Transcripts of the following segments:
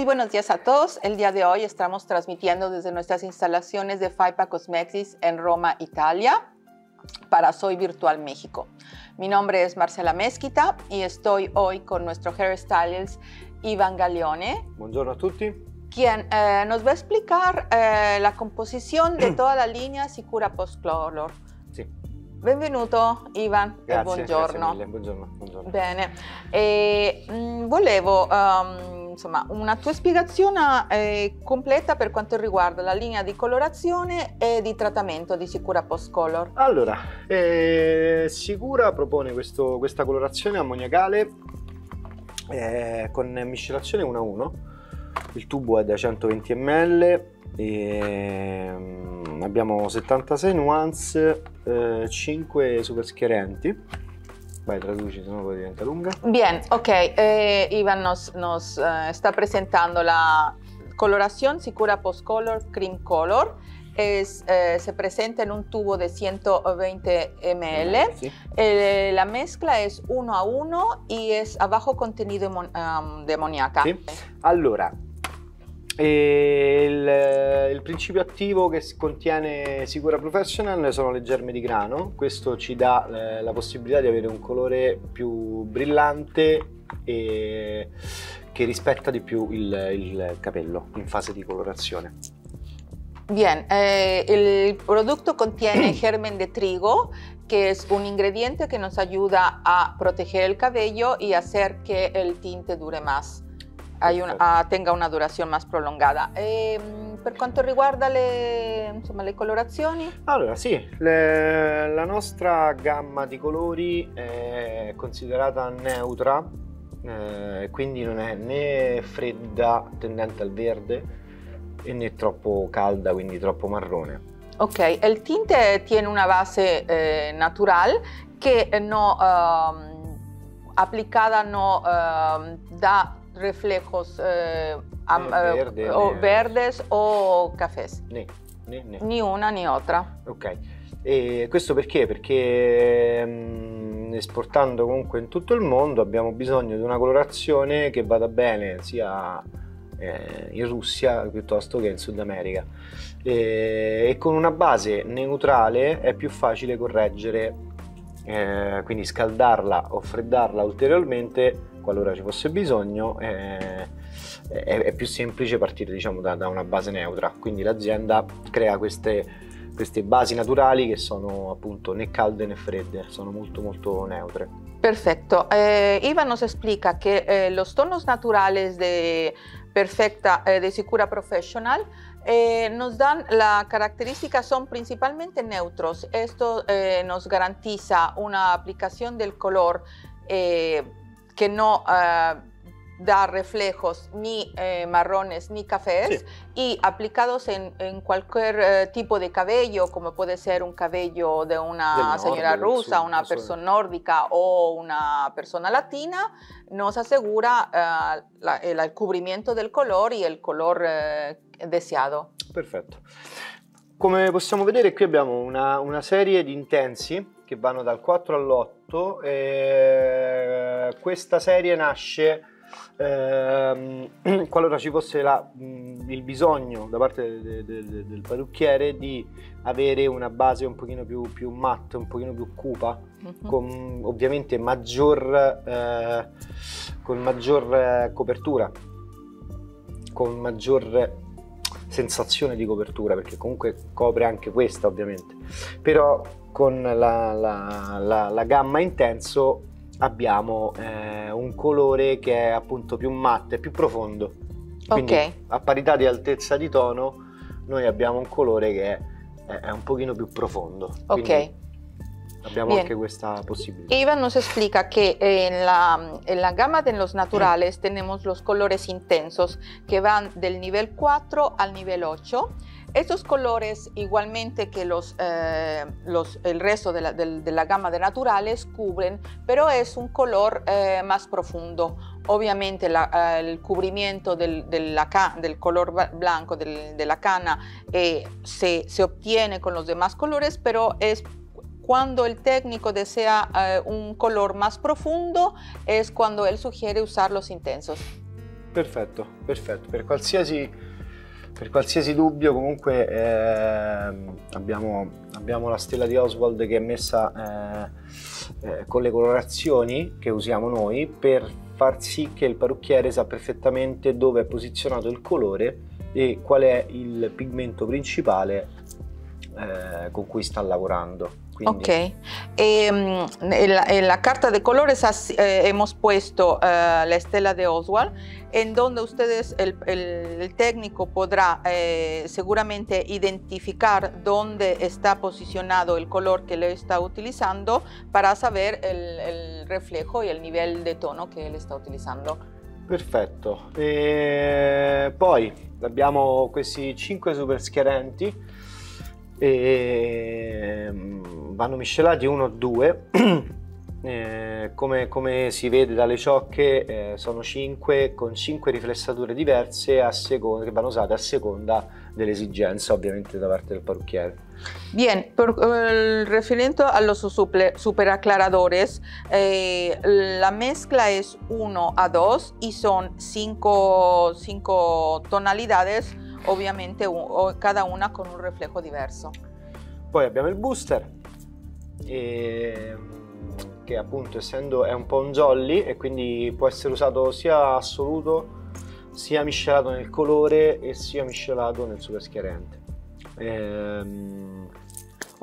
Muy buenos días a todos. El día de hoy estamos transmitiendo desde nuestras instalaciones de FIPA Cosmetics en Roma, Italia, para Soy Virtual México. Mi nombre es Marcela Mezquita y estoy hoy con nuestro hairstylist Ivan Galeone. Buongiorno a tutti. Quien eh, nos va a explicar eh, la composición de toda la línea Sicura Post Color. Sì. Benvenuto Ivan Grazie, e buongiorno. grazie mille. Buongiorno, buongiorno. Bene, e, mh, volevo ehm, insomma, una tua spiegazione eh, completa per quanto riguarda la linea di colorazione e di trattamento di Sicura Post Color. Allora, eh, Sicura propone questo- questa colorazione ammoniacale eh, con miscelazione 1 a 1. Il tubo è da 120 ml. E, mm, abbiamo 76 nuance, eh, 5 super schiarenti. Vai, traduci, sennò poi diventa lunga. Bien, ok, eh, Ivan nos, nos, eh, está presentando la coloración Sicura Post Color Cream Color. Es, eh, se presenta en un tubo de 120 ml. Sì. Eh, la mezcla es uno a uno y es a bajo contenido am, de amoníaca. Sì. Allora, eh, il, il principio attivo che contiene Sicura Professional sono le germe di grano, questo ci dà eh, la possibilità di avere un colore più brillante e che rispetta di più il, il capello in fase di colorazione. Bien, eh, el producto contiene germen de trigo, que es un ingrediente que nos ayuda a proteger el cabello y hacer que el tinte dure más, hay una- Perfetto. ah, tenga una duración más prolongada. Ehm, per quanto riguarda le, insomma, le colorazioni, Allora, sì, le- la nostra gamma di colori è considerata neutra, eh, quindi non è né fredda, tendente al verde, e né troppo calda, quindi troppo marrone. ok, el tinte tiene una base eh, natural que no ehm, aplicada no ehm, da reflejos eh, am- Né eh, verde, o né- verdes o cafés. Né, né, né. Ni una ni otra. Ok, e questo perché? Perché mm, esportando comunque in tutto il mondo abbiamo bisogno di una colorazione che vada bene sia eh, in Russia piuttosto che in Sud America e, e con una base neutrale è più facile correggere, eh, quindi scaldarla o freddarla ulteriormente qualora ci fosse bisogno. eh, è, è più semplice partire diciamo da, da una base neutra, quindi l'azienda crea queste, queste basi naturali che sono appunto né calde né fredde, sono molto molto neutre. Perfecto. Eh, Iva nos explica que eh, los tonos naturales de Perfecta, eh, de Sicura Professional, eh, nos dan la característica, son principalmente neutros. Esto eh, nos garantiza una aplicación del color eh, que no eh, da reflejos ni eh, marrones ni cafés Sí. y aplicados en, en cualquier eh, tipo de cabello, como puede ser un cabello de una norte, señora rusa, sur, una persona nórdica o una persona latina, nos asegura eh, la- el cubrimiento del color y el color eh, deseado. Perfetto. Come possiamo vedere qui abbiamo una, una serie di intensi che vanno dal 4 all'8. e questa serie nasce ehm, qualora ci fosse la- il bisogno da parte de- de- de- del parrucchiere di avere una base un pochino più, più matte, un pochino più cupa, Ujú. con ovviamente maggior, eh, con maggior eh, copertura, con maggior sensazione di copertura, perché comunque copre anche questa ovviamente, però con la, la- la- la gamma intenso abbiamo eh, un colore che è appunto più matte, più profondo. Quindi Ok. a parità di altezza di tono noi abbiamo un colore che è, è- è un pochino più profondo. Ok. Abbiamo Bien. anche questa possibilità. Eva nos explica que en la, en la gama de los naturales tenemos los colores intensos que van del nivel 4 al nivel 8. Estos colores, igualmente que los, eh, los- el resto de la, de la gama de naturales, cubren, pero es un color eh, más profundo. Obviamente la- el cubrimiento del, la del color blanco del- de la cana eh, se, se obtiene con los demás colores, pero es cuando el técnico desea eh, un color más profundo, es cuando él sugiere usar los intensos. Perfetto, perfetto. Per qualsiasi, per qualsiasi dubbio comunque eh, abbiamo, abbiamo, la stella di Oswald che è messa eh, eh, con le colorazioni che usiamo noi per far sì che il parrucchiere sa perfettamente dove è posizionato il colore e qual è il pigmento principale eh, con cui sta lavorando. Ok, e, en, la, en, la, carta de colores has, eh, hemos puesto eh, la estela de Oswald, en donde ustedes, el, el, el técnico podrá eh, seguramente identificar dónde está posicionado el color que le está utilizando para saber el, el reflejo y el nivel de tono che él está utilizando. Perfetto, e poi abbiamo questi 5 super schiarenti. E ehm, vanno miscelati uno o due. Eh, come, come, si vede dalle ciocche eh, sono 5 con 5 riflessature diverse seconda, che vanno usate a seconda dell'esigenza ovviamente da parte del parrucchiere. Bien, por, uh, referente a los super, superaclaradores, eh, la mezcla es 1 a 2 y son 5 tonalidades ovviamente un, cada una con un reflejo diverso. Poi abbiamo il booster, e, che appunto essendo è un po' un jolly e quindi può essere usato sia assoluto sia miscelato nel colore e sia miscelato nel super schiarente. Ehm...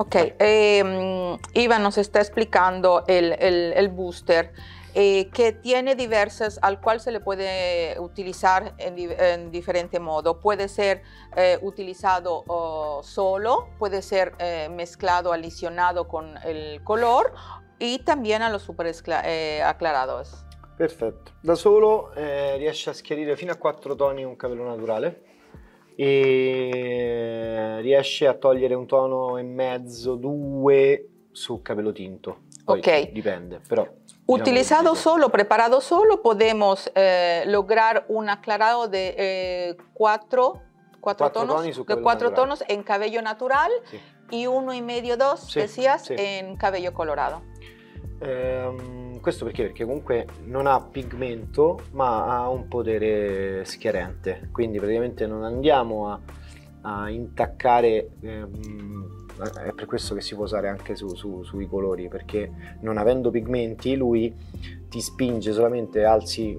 Ok, eh, Ivan nos está explicando el, el, el booster. Eh, que tiene diversas, al cual se le puede utilizar en, en diferente modo. Puede ser eh, utilizado oh, solo, puede ser eh, mezclado, alisionado con el color y también a los super eh, aclarados. Perfetto, da solo eh, riesce a schiarire fino a 4 toni un capello naturale e riesce a togliere un tono e mezzo, due su capello tinto. Poi ok. Dipende, però Utilizado solo, preparado solo, podemos eh, lograr un aclarado de eh, cuatro, cuatro, cuatro, tonos, de cuatro tonos en cabello natural sì. y uno y medio, dos, sì, decías, sì. en cabello colorado. Ehm, questo perché? Perché comunque non ha pigmento ma ha un potere schiarente, quindi praticamente non andiamo a, a intaccare ehm, è per questo che si può usare anche su, su, sui colori perché non avendo pigmenti lui ti spinge solamente alzi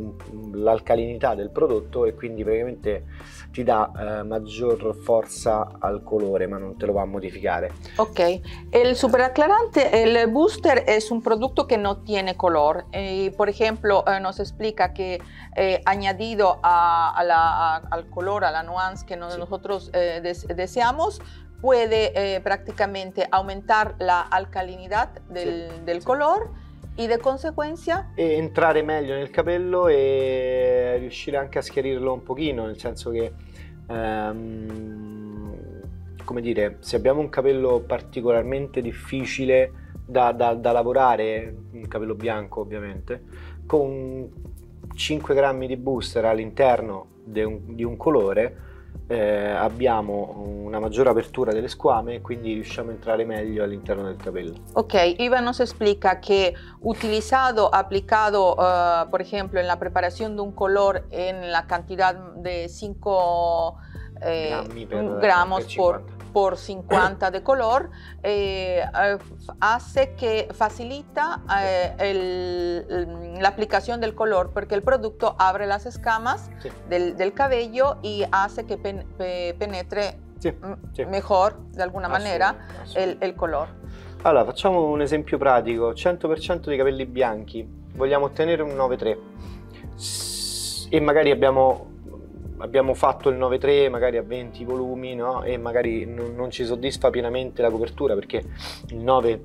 l'alcalinità del prodotto e quindi praticamente ti dà eh, maggior forza al colore ma non te lo va a modificare ok el superaclarante el booster es un producto que no tiene color eh, por ejemplo eh, nos explica que eh, añadido a, a la, a, al color a la nuance que sí. nosotros eh, des deseamos puede eh, prácticamente aumentar la alcalinidad del, sì, del sì. color e di conseguenza e entrare meglio nel capello e riuscire anche a schiarirlo un pochino nel senso che um, come dire se abbiamo un capello particolarmente difficile da, da, da lavorare un capello bianco ovviamente con 5 grammi di booster all'interno di un, di un colore eh, abbiamo una maggiore apertura delle squame e quindi riusciamo a entrare meglio all'interno del capello. Ok, Iván nos explica que utilizado, aplicado, uh, por ejemplo, en la preparación de un color en la cantidad de 5 eh, gramos por, por 50 de color, eh, eh, hace que facilita eh, el, la aplicación del color porque el producto abre las escamas sí. del, del, cabello y hace que pen, penetre sì, sì. mejor, de alguna manera, il, il color. Allora, facciamo un esempio pratico. 100% di capelli bianchi, vogliamo ottenere un 9-3 e magari abbiamo abbiamo fatto il 9.3 magari a 20 volumi no? e magari non, non, ci soddisfa pienamente la copertura perché il 9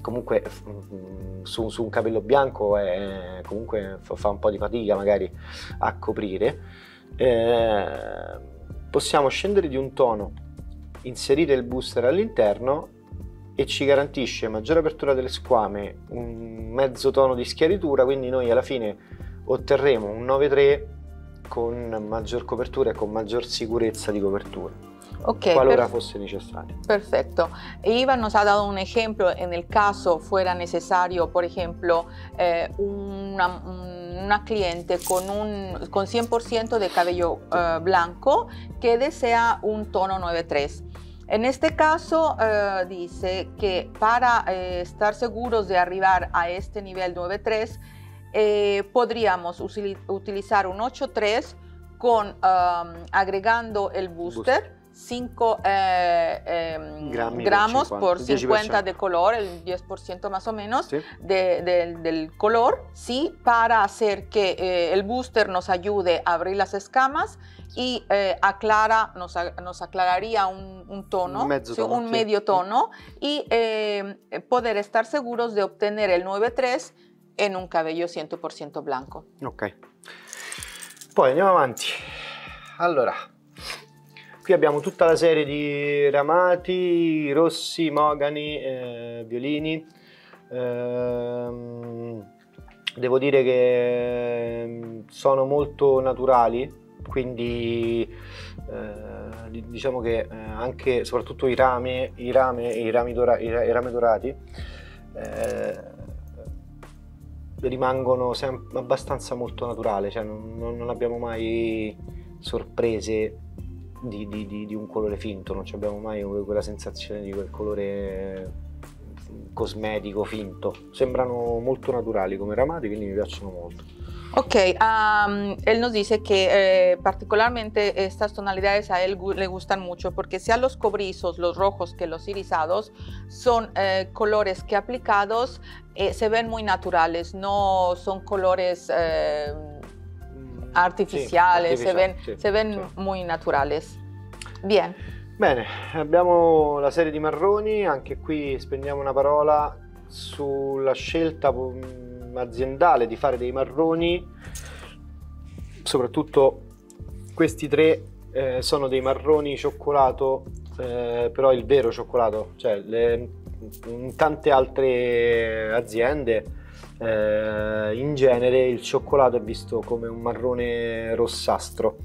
comunque mm, su, su un capello bianco è, comunque fa un po' di fatica magari a coprire eh, possiamo scendere di un tono inserire il booster all'interno e ci garantisce maggiore apertura delle squame un mezzo tono di schiaritura quindi noi alla fine otterremo un 9.3 con maggior copertura e con maggior sicurezza di copertura. Okay, cualora fosse necesario. Perfecto. Iván nos ha dado un ejemplo en el caso fuera necesario, por ejemplo, eh, una, un una cliente con, un, con 100% de cabello uh, blanco que desea un tono 9.3. En este caso, uh, dice que para eh, estar seguros de arribar a este nivel 9.3, eh, podríamos utilizar un 8.3 con um, agregando el booster. booster 5 eh, eh, gramos 50, por 50 de color, el 10% más o menos ¿Sí? de, de, del color, sí, para hacer que eh, el booster nos ayude a abrir las escamas y eh, aclara, nos, nos, aclararía un, un tono, un, ¿sí? tono, un medio tono y eh, poder estar seguros de obtener el 9.3 en un cabello 100% blanco. Ok. Poi andiamo avanti. Allora, Qui abbiamo tutta la serie di ramati, rossi, mogani, eh, violini. Eh, devo dire che ehm, sono molto naturali, quindi eh, diciamo che eh, anche soprattutto i rami, i rame i rami, dora, i rami dorati eh, rimangono abbastanza molto naturali, cioè non, non abbiamo mai sorprese di, di, di, di un colore finto, non abbiamo mai quella sensazione di quel colore cosmetico finto. Sembrano molto naturali come ramati, quindi mi piacciono molto. Ok, um, él nos dice que eh, particularmente estas tonalidades a él le gustan mucho porque sea los cobrizos, los rojos que los irisados son eh, colores que aplicados eh, se ven muy naturales, no son colores eh, artificiales, sì, se ven, sì, se ven sì. muy naturales. Bien. Bene, abbiamo la serie di marroni, anche qui spendiamo una parola sulla scelta mm, aziendale di fare dei marroni, soprattutto questi tre eh, sono dei marroni cioccolato, eh, però il vero cioccolato, cioè le, in tante altre aziende eh, in genere il cioccolato è visto come un marrone rossastro.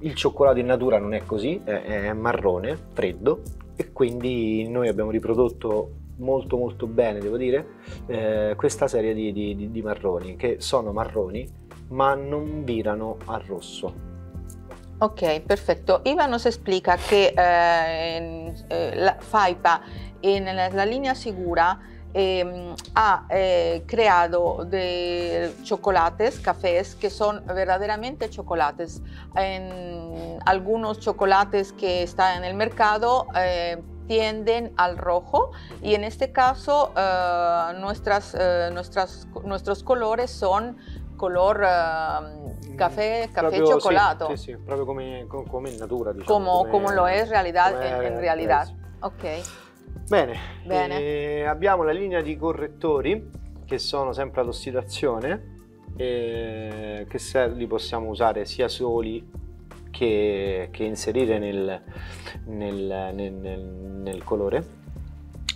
Il cioccolato in natura non è così, è, è marrone, freddo e quindi noi abbiamo riprodotto molto molto bene, devo dire, eh, questa serie di, di, di, marroni che sono marroni ma non virano al rosso. Ok, perfetto. Iva nos explica che eh, eh, la FAIPA nella linea sicura eh, ha eh, creado de chocolates, cafés, que son verdaderamente chocolates. En algunos chocolates que están en el mercado eh, tienden al rojo y en este caso eh, nuestras, eh, nuestras, nuestros colores son color uh, café, café proprio, cioccolato. Sì, sì, proprio come, come in natura, diciamo. Como, come, como lo es realidad, en, en realidad. Ok. Bene, Bene. Eh, abbiamo la linea di correttori che sono sempre ad ossidazione eh, che se, li possiamo usare sia soli che, che inserire nel, nel, nel, nel colore.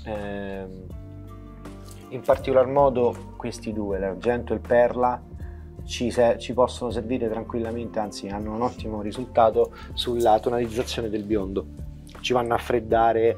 Eh, in particolar modo questi due, l'argento e il perla, ci, se, ci, possono servire tranquillamente, anzi hanno un ottimo risultato sulla tonalizzazione del biondo. Ci vanno a freddare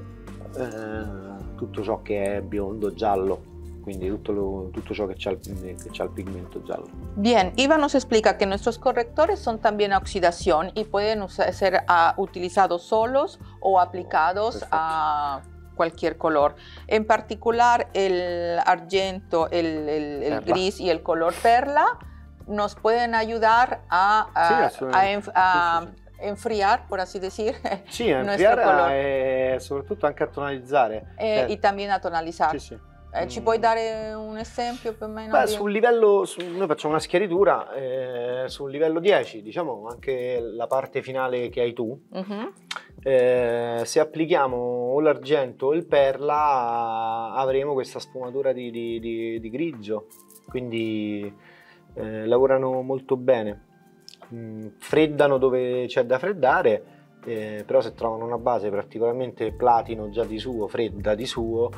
eh, tutto ciò che è biondo giallo quindi tutto, lo, tutto ciò che ha, el pigmento giallo. Bien, Iva nos explica que nuestros correctores son también a oxidación y pueden ser uh, utilizados solos o aplicados Perfecto. a cualquier color. En particular el argento, el, el, el gris y el color perla nos pueden ayudar a, sí, a, a, sí, sí, enfriar, por así decir, sì, enfriare color. e soprattutto anche a tonalizzare. E, cioè, y también a tonalizar. Sì. Eh, ci puoi dare un esempio più o meno? Beh, sul livello, su, noi facciamo una schiaritura eh, sul livello 10, diciamo anche la parte finale che hai tu. Uh-huh. Eh, se applichiamo o l'argento o il perla avremo questa sfumatura di, di, di, di grigio, quindi eh, lavorano molto bene. Mm, freddano dove c'è da freddare, eh, però se trovano una base particolarmente platino già di suo, fredda di suo,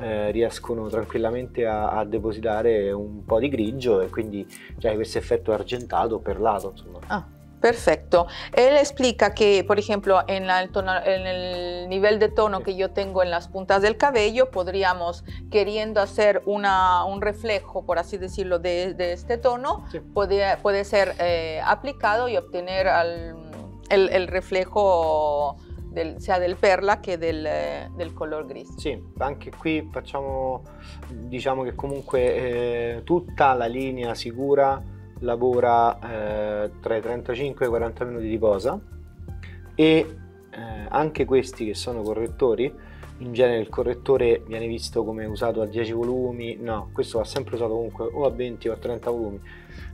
eh, riescono tranquillamente a, a, depositare un po' di grigio e quindi c'è questo effetto argentato perlato. Insomma. Ah, Perfecto. Él explica que, por ejemplo, en, la, el, tono, en el, nivel de tono que yo tengo en las puntas del cabello, podríamos, queriendo hacer una, un reflejo, por así decirlo, de, de este tono, sí. puede, puede, ser eh, aplicado y obtener al, el, el, reflejo del, sia del perla che del, del, color gris. Sì, anche qui facciamo, diciamo che comunque eh, tutta la linea sicura lavora eh, tra i 35 e i 40 minuti di posa e eh, anche questi che sono correttori in genere il correttore viene visto come usato a 10 volumi no, questo va sempre usato comunque o a 20 o a 30 volumi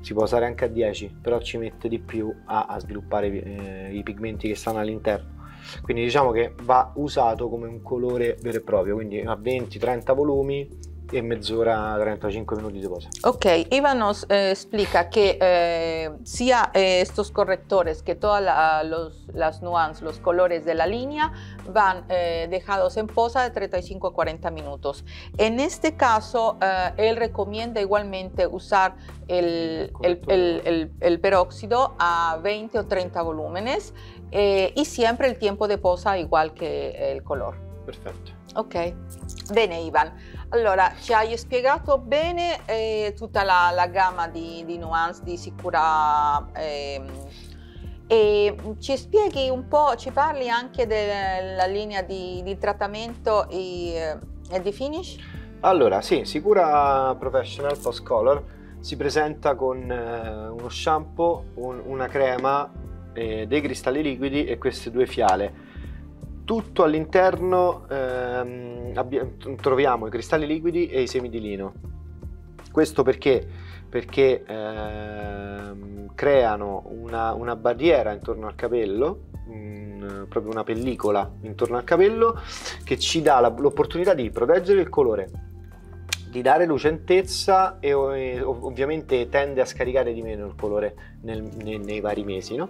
si può usare anche a 10 però ci mette di più a, a sviluppare eh, i pigmenti che stanno all'interno. Quindi diciamo che va usato come un colore vero e proprio quindi a 20-30 volumi e mezz'ora 35 minuti de posa. Ok, Iván nos eh, explica que eh, sia eh, estos correctores, que todas la, los, las nuances, los colores de la línea van eh, dejados en posa de 35 a 40 minutos. En este caso, él recomienda igualmente usar el, el, el, el, peróxido a 20 o 30 volúmenes y siempre el tiempo de posa igual que el color. Perfetto. Ok, bene Ivan. Allora, ci hai spiegato bene eh, tutta la, la, gamma di, di, nuance di Sicura eh, e ci spieghi un po', ci parli anche della linea di, di trattamento e, e, di finish? Allora, sì, Sicura Professional Post Color si presenta con eh, uno shampoo, un, una crema, eh, dei cristalli liquidi e queste due fiale tutto all'interno ehm, troviamo i cristalli liquidi e i semi di lino. Questo perché? Perché ehm, creano una, una, barriera intorno al capello, mh, proprio una pellicola intorno al capello, che ci dà la, l'opportunità di proteggere il colore, di dare lucentezza e, e ovviamente tende a scaricare di meno il colore nel, nei, nei vari mesi, no?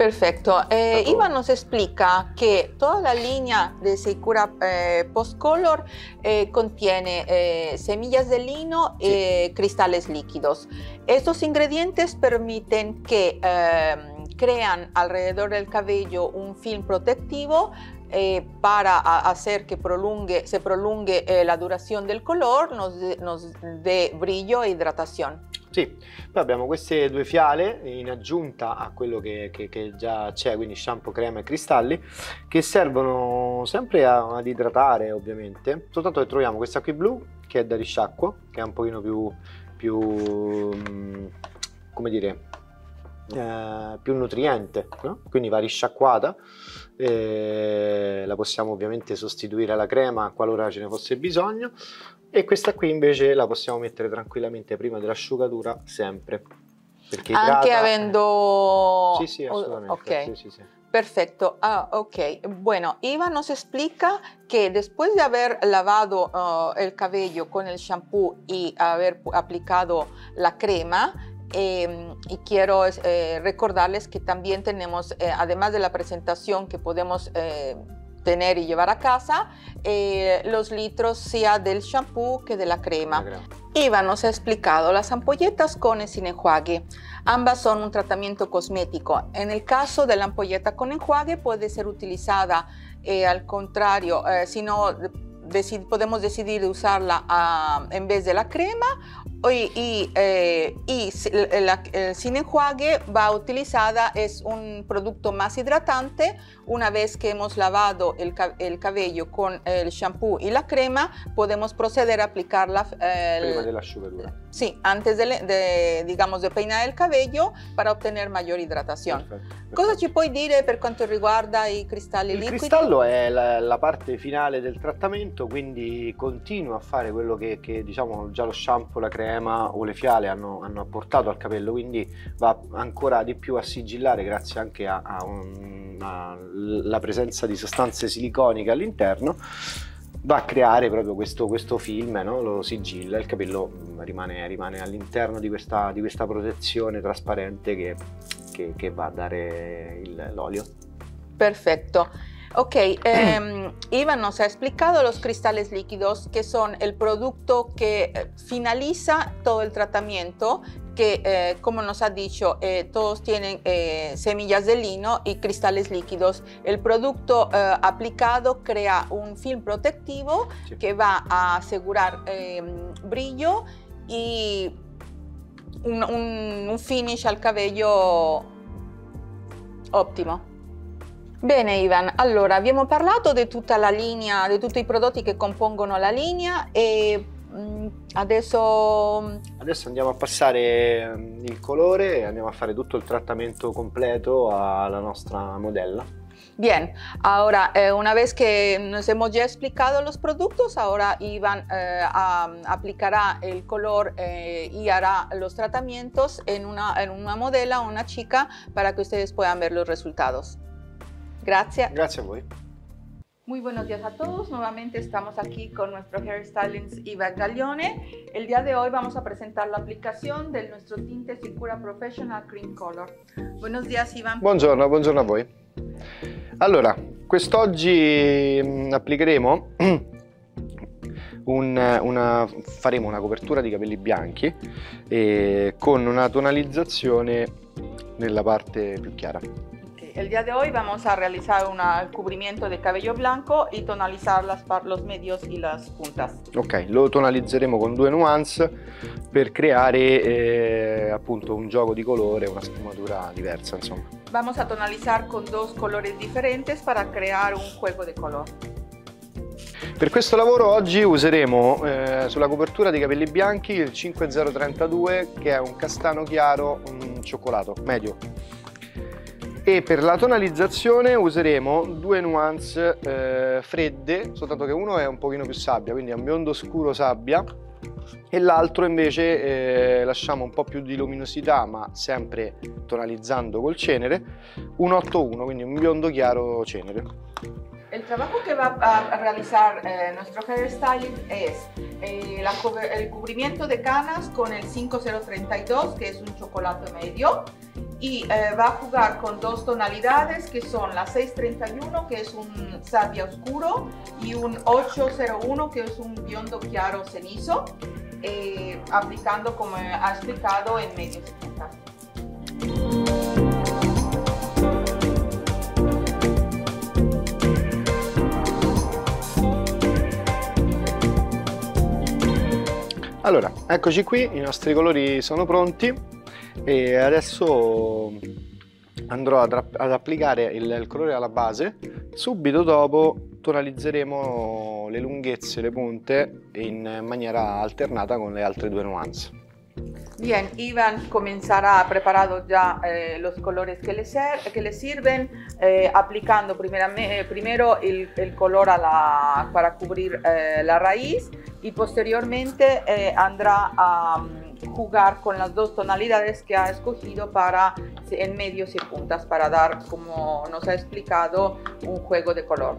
Perfecto. Eh, Iván nos explica que toda la línea de Seicura eh, Post Color eh, contiene eh, semillas de lino y sí. cristales líquidos. Estos ingredientes permiten que em, crean alrededor del cabello un film protectivo eh, para hacer que prolongue, se prolongue eh, la duración del color, nos, nos dé brillo e hidratación. Sì, poi abbiamo queste due fiale in aggiunta a quello che, che, che già c'è, quindi shampoo, crema e cristalli, che servono sempre a, ad idratare ovviamente, soltanto che troviamo questa qui blu che è da risciacquo, che è un pochino più, più mm, come dire, eh, più nutriente, no? quindi va risciacquata, eh, la possiamo ovviamente sostituire alla crema qualora ce ne fosse bisogno e questa qui invece la possiamo mettere tranquillamente prima dell'asciugatura sempre. Perché Anche idrata... avendo... Sì, sì, assolutamente. Ok. Sì, sì, sì. Perfecto. Ah, ok. Bueno, Iva nos explica que después de haber lavado uh, el cabello con el shampoo y haber aplicado la crema, eh, y quiero eh, recordarles que también tenemos, eh, además de la presentación que podemos y llevar a casa, eh, los litros sea del shampoo que de la crema. Iva nos ha explicado las ampolletas con y sin enjuague. Ambas son un tratamiento cosmético. En el caso de la ampolleta con enjuague puede ser utilizada eh, al contrario, eh, si no podemos decidir usarla a, en vez de la crema y, y, eh, y la, el sin enjuague va utilizada, es un producto más hidratante. Una vez que hemos lavado el, el cabello con el shampoo y la crema, podemos proceder a aplicarla. Eh, Prima de la asciugatura. Sí, antes de, de, digamos, de peinar el cabello para ottenere maggiore idratazione. Perfetto, perfetto. Cosa ci puoi dire per quanto riguarda i cristalli il liquidi? Il cristallo è la, la, parte finale del trattamento, quindi continua a fare quello che, che diciamo già lo shampoo, la crema o le fiale hanno, hanno, apportato al capello, quindi va ancora di più a sigillare grazie anche alla presenza di sostanze siliconiche all'interno va a creare proprio questo, questo film, no? lo sigilla, il capello mm, rimane, rimane all'interno di questa, di questa, protezione trasparente che, che, che va a dare l'olio. Perfetto. Ok, eh, Iván nos ha explicado los cristales líquidos, que son el producto que eh, finaliza todo el tratamiento, que eh, como nos ha dicho, eh, todos tienen semillas de lino y cristales líquidos. El producto aplicado crea un film protectivo Sí. que va a asegurar em, brillo y un, un- un finish al cabello ottimo. Bene Ivan, allora abbiamo parlato di tutta la linea, di tutti i prodotti che compongono la linea e mm, adesso Adesso andiamo a passare mm, il colore e andiamo a fare tutto il trattamento completo alla nostra modella. Bien, ahora eh, una vez que nos hemos ya explicado los productos, ahora Iván eh, a- aplicará el color eh, y hará los tratamientos en una, en una modela una chica para que ustedes puedan ver los resultados. Gracias. Grazie a voi. Muy buenos días a todos. Nuevamente estamos aquí con nuestro hairstylist Iván Gaglione. El día de hoy vamos a presentar la aplicación de nuestro tinte Sicura Professional Cream Color. Buenos días, Iván. Buongiorno, buongiorno a voi. Allora, quest'oggi mm, applicheremo un- una, faremo una copertura di capelli bianchi eh, con una tonalizzazione nella parte più chiara. Ok, El día de hoy vamos a realizar el cubrimiento de cabello blanco y tonalizar las los medios y las puntas. Ok, lo tonalizzeremo con due nuance per creare eh, appunto un gioco di colore, una sfumatura diversa, insomma. Vamos a tonalizar con dos colores diferentes para crear un juego de color. Per questo lavoro oggi useremo eh, sulla copertura dei capelli bianchi il 5032 che è un castano chiaro un cioccolato medio e per la tonalizzazione useremo due nuance eh, fredde soltanto che uno è un pochino più sabbia quindi è un biondo scuro sabbia e l'altro invece eh, lasciamo un po' più di luminosità ma sempre tonalizzando col cenere un 81 quindi un biondo chiaro cenere El trabajo que va a realizar eh, nuestro hairstylist es eh, el cubrimiento de canas con el 5032, que es un chocolate medio, y eh, va a jugar con dos tonalidades que son la 631, que es un sabia oscuro, y un 801, que es un biondo chiaro cenizo, eh, aplicando como ha explicado en medio 70. Allora, eccoci qui, i nostri colori sono pronti e adesso andrò ad, ad applicare il, il colore alla base. Subito dopo tonalizzeremo le lunghezze, le punte in maniera alternata con le altre due nuance. Bien, Iván comenzará preparado ya eh, los colores que le, sirven, eh, aplicando eh, primero el, color para cubrir la raíz y posteriormente andrá a jugar con las dos tonalidades que ha escogido para en medios y puntas para dar, como nos ha explicado, un juego de color.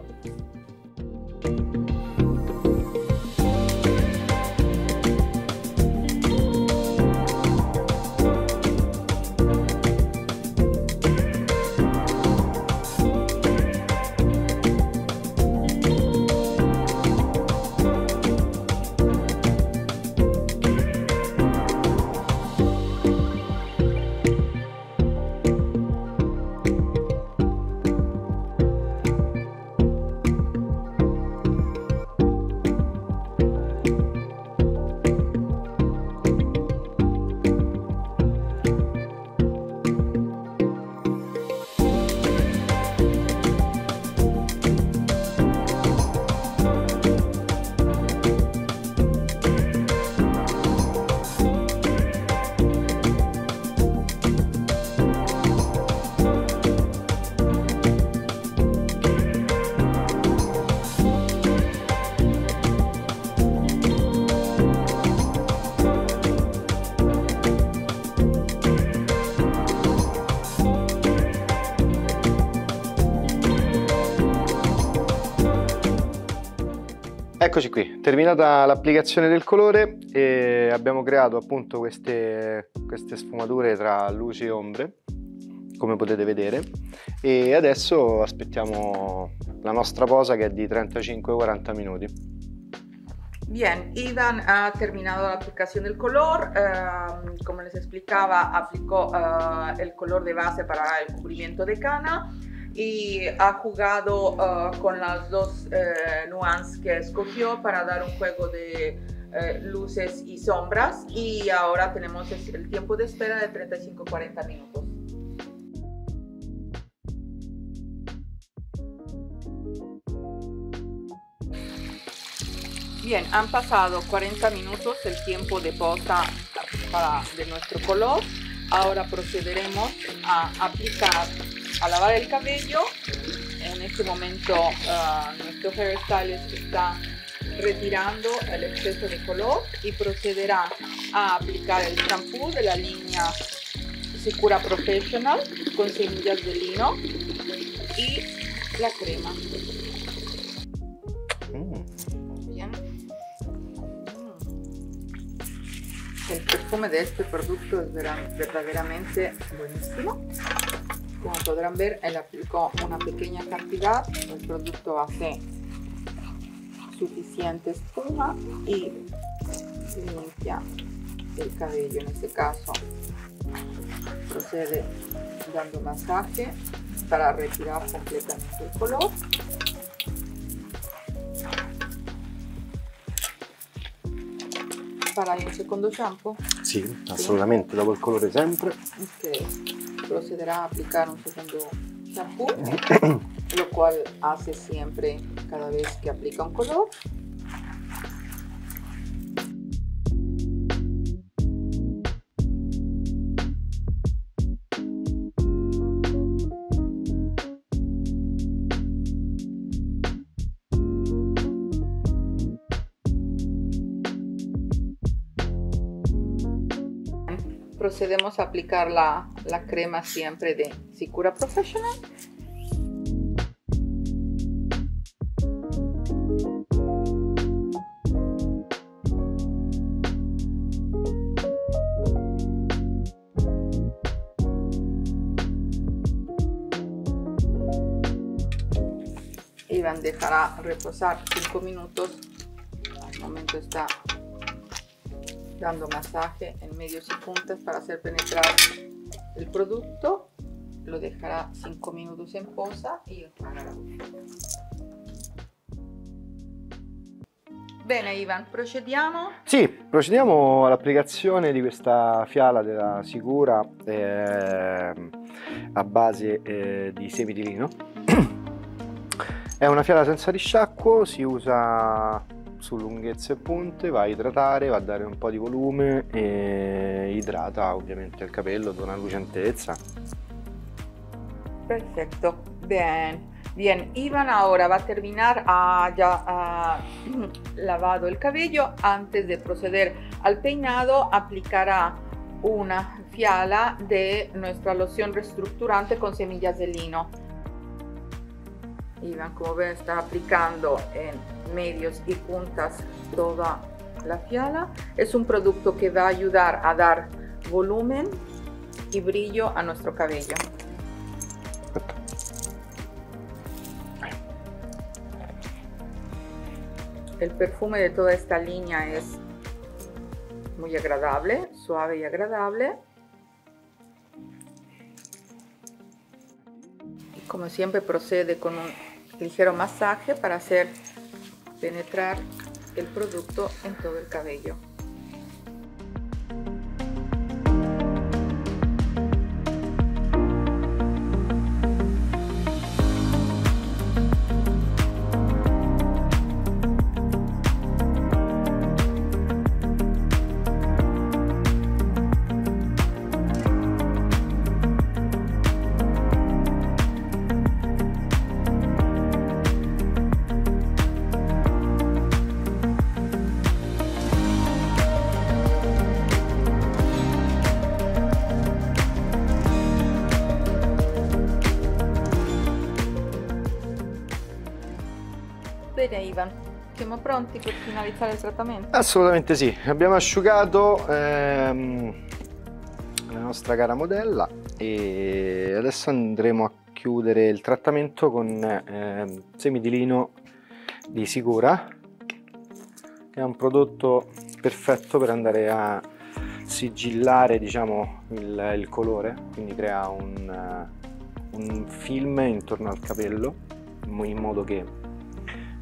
Eccoci qui, terminata l'applicazione del colore e abbiamo creato appunto queste, queste sfumature tra luci e ombre come potete vedere e adesso aspettiamo la nostra posa che è di 35-40 minuti. Bien, Ivan ha terminado la aplicación del color. Uh, como les explicaba, aplicó uh, el color de base para el cubrimiento de cana y ha jugado uh, con las dos nuances que escogió para dar un juego de luces y sombras. Y ahora tenemos el tiempo de espera de 35-40 minutos. Bien, han pasado 40 minutos el tiempo de posa de nuestro color. Ahora procederemos a aplicar, a lavar el cabello. En este momento uh, nuestro hairstylist está retirando el exceso de color y procederá a aplicar el shampoo de la línea Secura Professional con semillas de lino y la crema. el perfume de este producto es verdaderamente buenísimo. Como podrán ver, él aplicó una pequeña cantidad. El producto hace suficiente espuma y limpia el cabello. En este caso, procede dando masaje para retirar completamente el color. farai un secondo shampoo? Sì, assolutamente, dopo il colore sempre. Ok, procederà a applicare un secondo shampoo, lo cual hace sempre cada vez que aplica un color. Procedemos a aplicar la, la crema siempre de Sicura Professional. Iván dejará reposar 5 minutos. Al momento está dando masaje en medios y puntas para hacer penetrar el producto. Lo dejará 5 minutos in posa e entrará. Bene Ivan, procediamo? Sì, procediamo all'applicazione di questa fiala della Sicura eh, a base eh, di semi di lino. È una fiala senza risciacquo, si usa su lunghezze e punte, va a idratare, va a dare un po' di volume e idrata ovviamente il capello, dona lucentezza. Perfecto, bien. Bien, Iván ahora va a terminar a ya a, lavado el cabello. Antes de proceder al peinado, aplicará una fiala de nuestra loción reestructurante con semillas de lino. Iván, como ven, está aplicando en medios y puntas toda la fiala. Es un producto que va a ayudar a dar volumen y brillo a nuestro cabello. El perfume de toda esta línea es muy agradable, suave y agradable. Y como siempre procede con un ligero masaje para hacer penetrar el producto en todo el cabello. Pronti per finalizzare il trattamento? Assolutamente sì, abbiamo asciugato ehm, la nostra cara modella e adesso andremo a chiudere il trattamento con eh, semi di lino di Sicura che è un prodotto perfetto per andare a sigillare diciamo il, il colore quindi crea un, un, film intorno al capello in modo che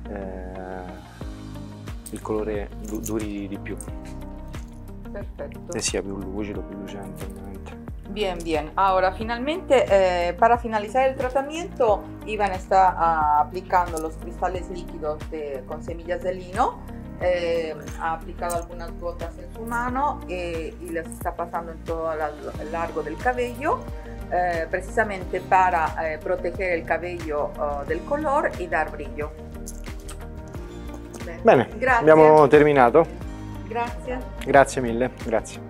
eh, il colore du duri di più Perfetto. e sia più lucido, più lucente ovviamente Bien, bien. Ahora, finalmente, eh, para finalizar el tratamiento, Iván está uh, aplicando los cristales líquidos de, con semillas de lino. Eh, ha aplicado algunas gotas en su mano eh, y las está pasando en todo el largo del cabello, eh, precisamente para eh, proteger el cabello uh, del color y dar brillo. Bene, Grazie. abbiamo terminato. Grazie. Grazie mille, grazie.